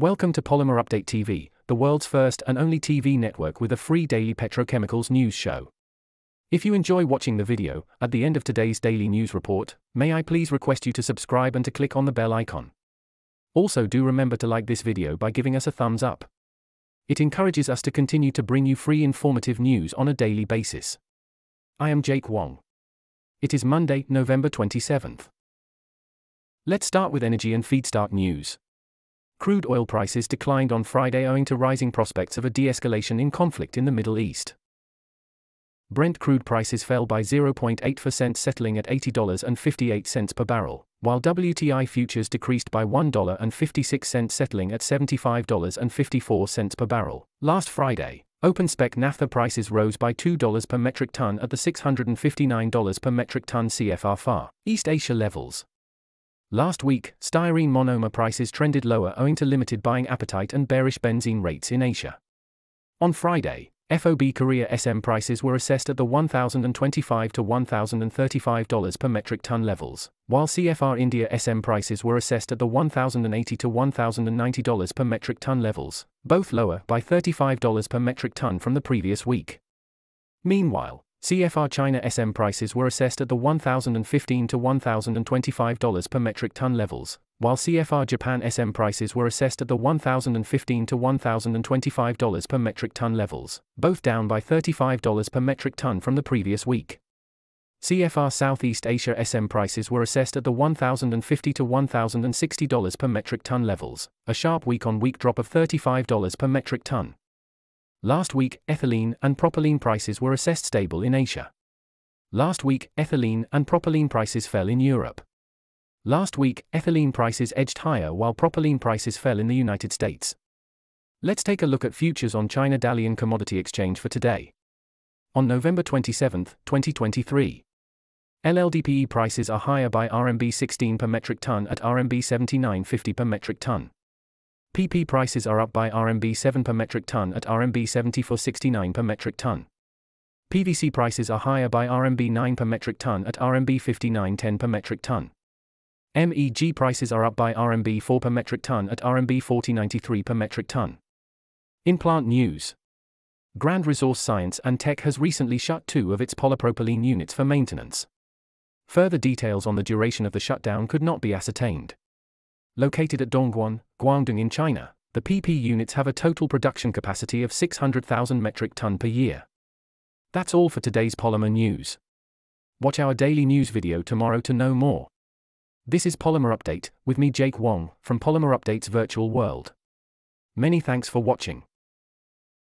Welcome to Polymer Update TV, the world's first and only TV network with a free daily petrochemicals news show. If you enjoy watching the video, at the end of today's daily news report, may I please request you to subscribe and to click on the bell icon. Also do remember to like this video by giving us a thumbs up. It encourages us to continue to bring you free informative news on a daily basis. I am Jake Wong. It is Monday, November 27th. Let's start with energy and feedstock news. Crude oil prices declined on Friday owing to rising prospects of a de escalation in conflict in the Middle East. Brent crude prices fell by 0.8%, settling at $80.58 per barrel, while WTI futures decreased by $1.56, settling at $75.54 per barrel. Last Friday, open spec naphtha prices rose by $2 per metric ton at the $659 per metric ton CFR Far East Asia levels. Last week, styrene monomer prices trended lower owing to limited buying appetite and bearish benzene rates in Asia. On Friday, FOB Korea SM prices were assessed at the 1,025 to $1,035 per metric ton levels, while CFR India SM prices were assessed at the 1,080 to $1,090 per metric ton levels, both lower by $35 per metric ton from the previous week. Meanwhile, CFR China SM prices were assessed at the 1,015 to $1,025 per metric ton levels, while CFR Japan SM prices were assessed at the 1,015 to $1,025 per metric ton levels, both down by $35 per metric ton from the previous week. CFR Southeast Asia SM prices were assessed at the 1,050 to $1,060 per metric ton levels, a sharp week on week drop of $35 per metric ton. Last week, ethylene and propylene prices were assessed stable in Asia. Last week, ethylene and propylene prices fell in Europe. Last week, ethylene prices edged higher while propylene prices fell in the United States. Let's take a look at futures on China Dalian Commodity Exchange for today. On November 27, 2023, LLDPE prices are higher by RMB 16 per metric ton at RMB 79.50 per metric ton. PP prices are up by RMB 7 per metric ton at RMB 74.69 per metric ton. PVC prices are higher by RMB 9 per metric ton at RMB 59.10 per metric ton. MEG prices are up by RMB 4 per metric ton at RMB 40.93 per metric ton. In plant news, Grand Resource Science and Tech has recently shut two of its polypropylene units for maintenance. Further details on the duration of the shutdown could not be ascertained. Located at Dongguan, Guangdong in China, the PP units have a total production capacity of 600,000 metric ton per year. That's all for today's Polymer News. Watch our daily news video tomorrow to know more. This is Polymer Update, with me Jake Wong, from Polymer Update's virtual world. Many thanks for watching.